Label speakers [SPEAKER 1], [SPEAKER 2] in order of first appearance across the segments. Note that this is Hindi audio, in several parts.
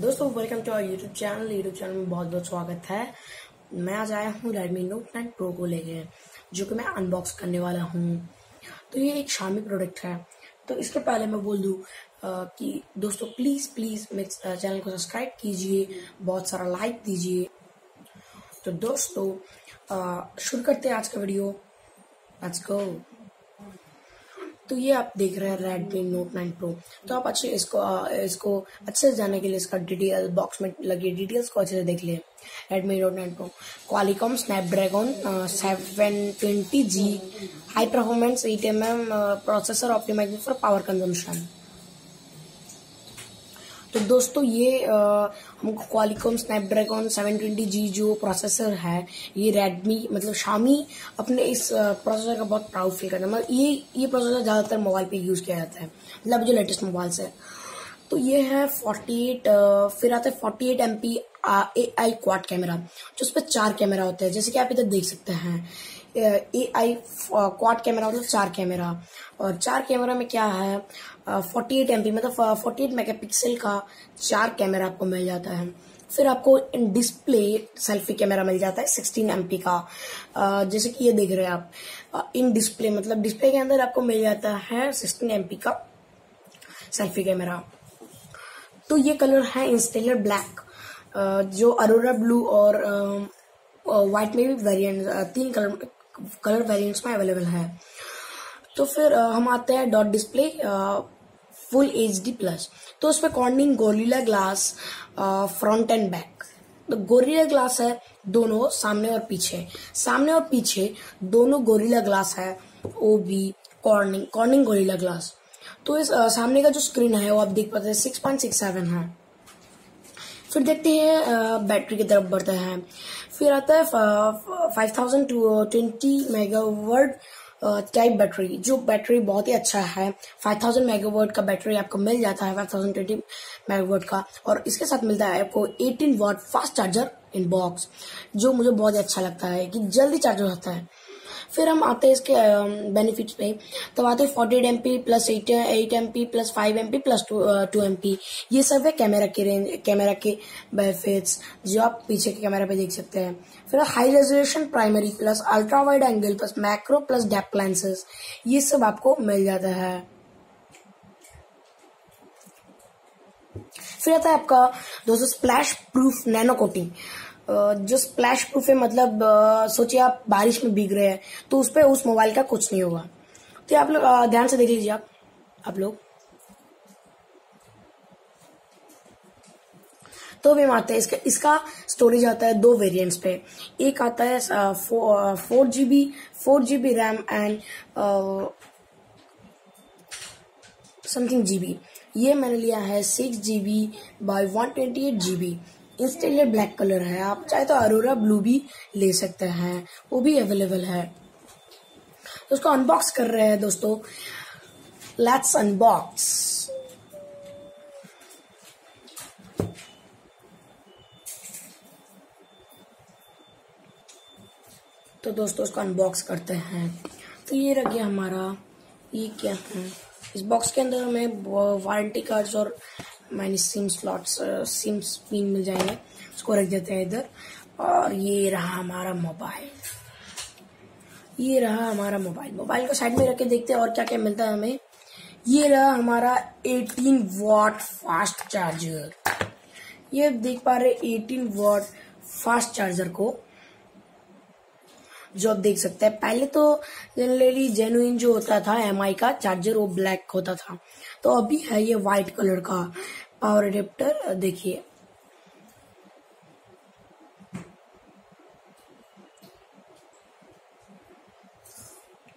[SPEAKER 1] दोस्तों welcome to our YouTube channel YouTube channel में बहुत बहुत स्वागत है। मैं आज आया हूँ रेडमी नोट नाइन प्रो को लेके, जो कि मैं अनबॉक्स करने वाला हूँ। तो ये एक शामी प्रोडक्ट है। तो इसके पहले मैं बोल दूँ कि दोस्तों प्लीज़ प्लीज़ मेरे चैनल को सब्सक्राइब कीजिए, बहुत सारा लाइक दीजिए। तो दोस्तों शुरू करते हैं आज का वीडियो लेट्स गो तो ये आप देख रहे हैं रेडमी नोट नाइन प्रो तो आप अच्छे इसको इसको अच्छे से जाने के लिए इसका डिटेल बॉक्स में लगी डिटेल्स को अच्छे से देख लिए। Redmi Note nine Pro Qualcomm Snapdragon seven twenty G high performance eight M M processor optimise for power consumption तो दोस्तों ये हमको क्वालिकॉम स्नैपड्रैगन 720 जी प्रोसेसर है, ये रेडमी मतलब शामी अपने इस प्रोसेसर का बहुत प्राउड फील करता है। मतलब ये ये प्रोसेसर ज़्यादातर मोबाइल पे यूज़ किया जाता है। मतलब जो लेटेस्ट मोबाइल से तो ये है 48 फिर आता है 48 M P A I quad camera जो उस पर चार कैमरा होते हैं। जैसे कि आप इधर देख सकते हैं। ए आई क्वाड कैमरा मतलब चार कैमरा और चार कैमरा में क्या है? फोर्टी एट एम मतलब फोर्टी एट मेगा पिक्सल का चार कैमरा आपको मिल जाता है। फिर आपको इन डिस्प्ले सेल्फी कैमरा मिल जाता है सिक्सटीन एम का। जैसे कि ये देख रहे हैं आप। इन डिस्प्ले मतलब डिस्प्ले के अंदर आपको मिल जाता है सिक्सटीन एम का सेल्फी कैमरा तो ये कलर है इंस्टेलर ब्लैक जो अरोरा ब्लू और व्हाइट में भी वेरिएंट तीन कलर कलर वेरिएंट्स में अवेलेबल है। तो फिर हम आते हैं dot display full H D plus तो उसमें Corning Gorilla Glass front and back तो गोरिल्ला ग्लास है दोनों सामने और पीछे। सामने और पीछे दोनों गोरिल्ला ग्लास है O B Corning Corning Gorilla Glass तो इस आ, सामने का जो स्क्रीन है वो आप देख पाते हैं सिक्स पॉइंट सिक्स सेवन है। फिर देखते हैं बैटरी की तरफ़ बढ़ते हैं। फिर आता है फाइव थाउज़ेंड ट्वेंटी मेगावर्ड टाइप बैटरी जो बैटरी बहुत ही अच्छा है। 5000 थाउज़ेंड मेगावर्ड का बैटरी आपको मिल जाता है 5020 थाउज़ेंड मेगावर्ड का। और इसके साथ मिलता है आपको 18 watt fast charger in box जो मुझे बहुत ही अच्छा लगता है कि जल्दी चार्ज हो जाता है। फिर हम आते हैं इसके बेनिफिट्स पे। तब आते हैं forty M P plus eight eight M P plus five M P plus two M P ये सब है कैमरा के रेंज कैमरा के बेनिफिट्स जो आप पीछे के कैमरा पे देख सकते हैं। फिर high resolution primary plus ultra wide angle plus macro plus depth lenses ये सब आपको मिल जाता है। फिर आता है आपका, दोस्तों स्प्लैश प्रूफ नैनो कोटिंग जो स्प्लैश प्रूफ है मतलब सोचिए आप बारिश में भीग रहे हैं तो उस पर उस मोबाइल का कुछ नहीं होगा। तो आप लोग ध्यान से देख लीजिए आप आप लोग। तो भी मारते हैं, इसका इसका स्टोरेज आता है दो वेरिएंट्स पे। एक आता है four GB four GB RAM and something GB ये मैंने लिया है six GB by one twenty eight GB interstellar black colour है। आप चाहे तो अरोरा ब्लू भी ले सकते हैं। वो भी अवेलेबल है। तो उसको अनबॉक्स कर रहे हैं दोस्तों। लेट्स अनबॉक्स तो दोस्तों, उसको अनबॉक्स करते हैं। तो ये रह गया हमारा। ये क्या है? इस बॉक्स के अंदर हमें वारंटी कार्ड्स और minus sim slots sim pin मिल जाएँगे, उसको रख देते हैं इधर। और ये रहा हमारा मोबाइल। ये रहा हमारा मोबाइल। मोबाइल को साइड में रख के देखते हैं और क्या क्या मिलता है हमें। ये रहा हमारा 18 वॉट फास्ट चार्जर। ये देख पा रहे 18 वॉट फास्ट चार्जर को। जो आप देख सकते हैं, पहले तो जनरली जेनुइन जो होता था एमआई का, चार्जर वो ब्लैक होता था। तो अभी है ये व्हाइट कलर का। पावर अडेप्टर देखिए।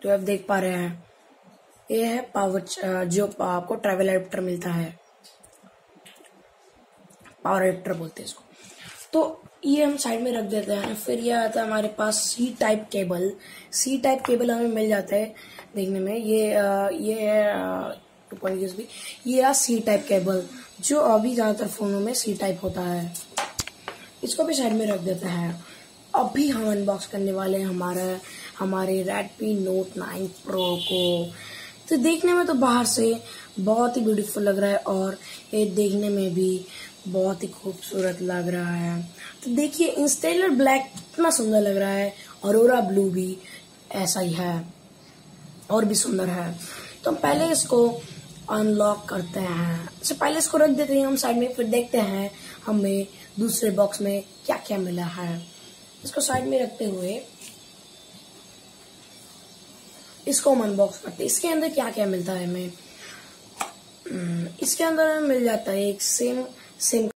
[SPEAKER 1] तो आप देख पा रहे हैं, ये है पावर जो आपको ट्रेवल एडेप्टर मिलता है। पावर एडेप्टर बोलते हैं इसको। तो ये हम साइड में रख देते हैं, फिर ये आता है हमारे पास C type cable C type cable हमें मिल जाता है देखने में। ये ये है टू पॉइंट यूएसबी ये रहा सी टाइप केबल जो अभी ज़्यादातर फ़ोनों में सी टाइप होता है। इसको भी साइड में रख देते हैं। अभी हम अनबॉक्स करने वाले हैं हमारा, हमारे रेडमी नोट नाइन प्रो को। तो देखने में तो बाहर से बहुत ही ब्यूटीफुल लग रहा है और ये देखने में भी बहुत ही खूबसूरत लग रहा है। तो देखिए इंस्टेलर ब्लैक कितना सुंदर लग रहा है और ब्लू भी ऐसा ही है और भी सुंदर है। तो हम पहले इसको अनलॉक करते हैं। इससे पहले इसको रख देते हैं हम साइड में फिर देखते हैं हमें दूसरे बॉक्स में क्या क्या मिला है। इसको साइड में रखते हुए इसको हम अनबॉक्स करते हैं। इसके अंदर क्या क्या मिलता है हमें? हम्म, इसके अंदर मिल जाता है एक सिम सिम